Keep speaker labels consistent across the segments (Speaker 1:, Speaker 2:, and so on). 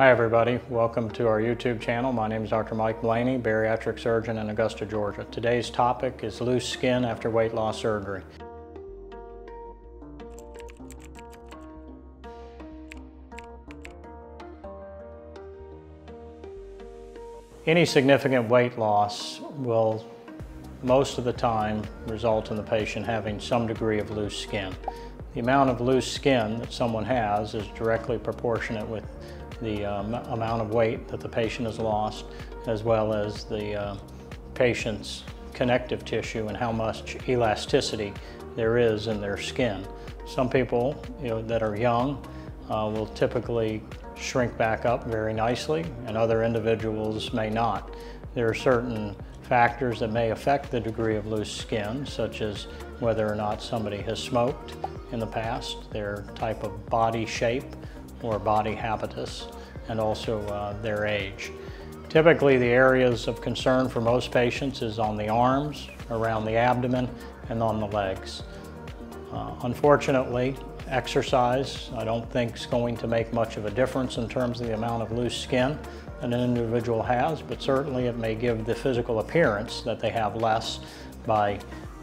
Speaker 1: Hi everybody, welcome to our YouTube channel. My name is Dr. Mike Blaney, bariatric surgeon in Augusta, Georgia. Today's topic is loose skin after weight loss surgery. Any significant weight loss will most of the time result in the patient having some degree of loose skin. The amount of loose skin that someone has is directly proportionate with the um, amount of weight that the patient has lost, as well as the uh, patient's connective tissue and how much elasticity there is in their skin. Some people you know, that are young uh, will typically shrink back up very nicely and other individuals may not. There are certain factors that may affect the degree of loose skin, such as whether or not somebody has smoked in the past, their type of body shape or body habitus, and also uh, their age. Typically, the areas of concern for most patients is on the arms, around the abdomen, and on the legs. Uh, unfortunately, exercise I don't think is going to make much of a difference in terms of the amount of loose skin an individual has, but certainly it may give the physical appearance that they have less by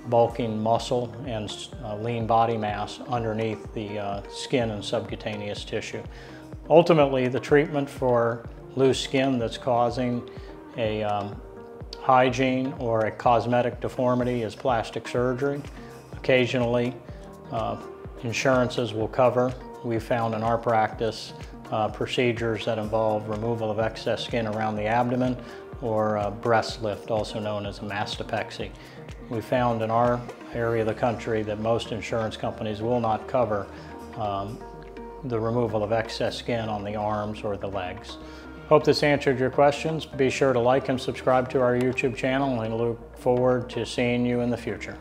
Speaker 1: bulking muscle and uh, lean body mass underneath the uh, skin and subcutaneous tissue. Ultimately, the treatment for loose skin that's causing a um, hygiene or a cosmetic deformity is plastic surgery. Occasionally, uh, insurances will cover. We found in our practice uh, procedures that involve removal of excess skin around the abdomen or breast lift, also known as a mastopexy. We found in our area of the country that most insurance companies will not cover um, the removal of excess skin on the arms or the legs. Hope this answered your questions. Be sure to like and subscribe to our YouTube channel and look forward to seeing you in the future.